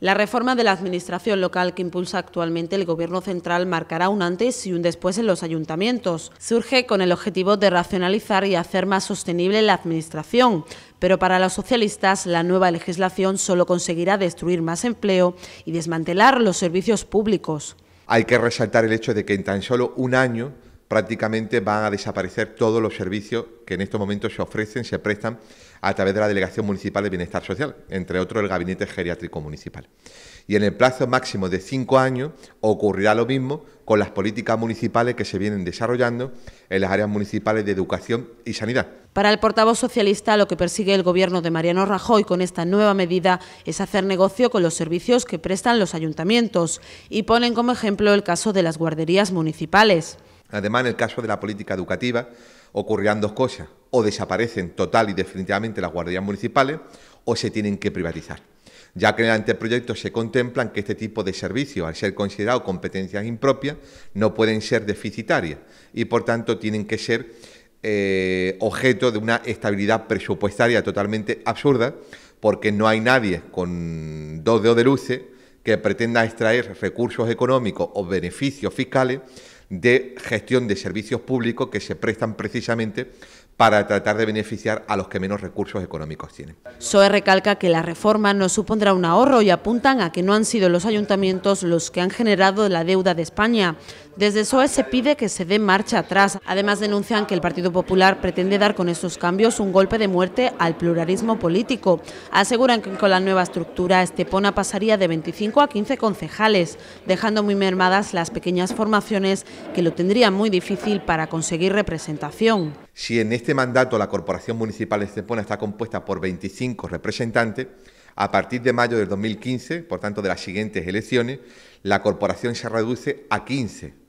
La reforma de la administración local que impulsa actualmente el Gobierno central marcará un antes y un después en los ayuntamientos. Surge con el objetivo de racionalizar y hacer más sostenible la administración, pero para los socialistas la nueva legislación solo conseguirá destruir más empleo y desmantelar los servicios públicos. Hay que resaltar el hecho de que en tan solo un año prácticamente van a desaparecer todos los servicios que en estos momentos se ofrecen, se prestan a través de la Delegación Municipal de Bienestar Social, entre otros el Gabinete Geriátrico Municipal. Y en el plazo máximo de cinco años ocurrirá lo mismo con las políticas municipales que se vienen desarrollando en las áreas municipales de educación y sanidad. Para el portavoz socialista, lo que persigue el Gobierno de Mariano Rajoy con esta nueva medida es hacer negocio con los servicios que prestan los ayuntamientos y ponen como ejemplo el caso de las guarderías municipales. Además, en el caso de la política educativa, ocurrirán dos cosas. O desaparecen total y definitivamente las guarderías municipales o se tienen que privatizar. Ya que en el anteproyecto se contemplan que este tipo de servicios, al ser considerados competencias impropias, no pueden ser deficitarias y, por tanto, tienen que ser eh, objeto de una estabilidad presupuestaria totalmente absurda, porque no hay nadie con dos dedos de luce que pretenda extraer recursos económicos o beneficios fiscales de gestión de servicios públicos que se prestan precisamente para tratar de beneficiar a los que menos recursos económicos tienen. SOE recalca que la reforma no supondrá un ahorro y apuntan a que no han sido los ayuntamientos los que han generado la deuda de España. Desde SOE se pide que se dé marcha atrás. Además denuncian que el Partido Popular pretende dar con estos cambios un golpe de muerte al pluralismo político. Aseguran que con la nueva estructura Estepona pasaría de 25 a 15 concejales, dejando muy mermadas las pequeñas formaciones que lo tendrían muy difícil para conseguir representación. Si en este mandato la Corporación Municipal de Estepona está compuesta por 25 representantes, a partir de mayo del 2015, por tanto de las siguientes elecciones, la corporación se reduce a 15,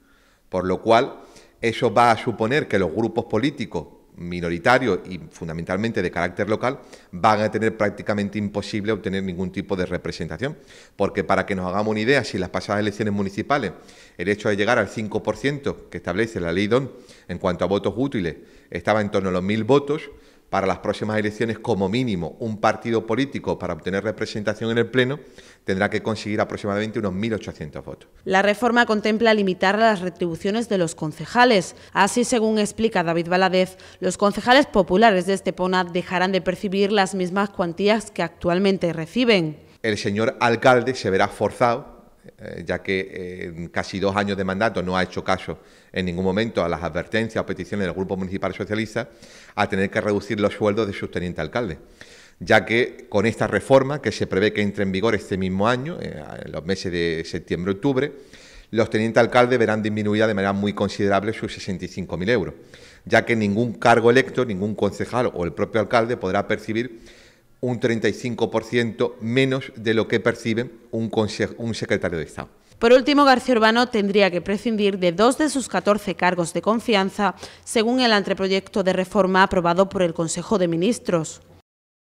por lo cual eso va a suponer que los grupos políticos minoritarios y fundamentalmente de carácter local van a tener prácticamente imposible obtener ningún tipo de representación, porque para que nos hagamos una idea, si las pasadas elecciones municipales el hecho de llegar al 5% que establece la ley DON en cuanto a votos útiles estaba en torno a los mil votos. Para las próximas elecciones, como mínimo, un partido político para obtener representación en el Pleno tendrá que conseguir aproximadamente unos 1.800 votos. La reforma contempla limitar las retribuciones de los concejales. Así, según explica David Valadez, los concejales populares de Estepona dejarán de percibir las mismas cuantías que actualmente reciben. El señor alcalde se verá forzado eh, ya que eh, en casi dos años de mandato no ha hecho caso en ningún momento a las advertencias o peticiones del Grupo Municipal Socialista, a tener que reducir los sueldos de sus tenientes alcaldes. Ya que con esta reforma, que se prevé que entre en vigor este mismo año, eh, en los meses de septiembre-octubre, los tenientes alcaldes verán disminuida de manera muy considerable sus 65.000 euros, ya que ningún cargo electo, ningún concejal o el propio alcalde podrá percibir un 35% menos de lo que percibe un, un secretario de Estado. Por último, García Urbano tendría que prescindir de dos de sus 14 cargos de confianza, según el anteproyecto de reforma aprobado por el Consejo de Ministros.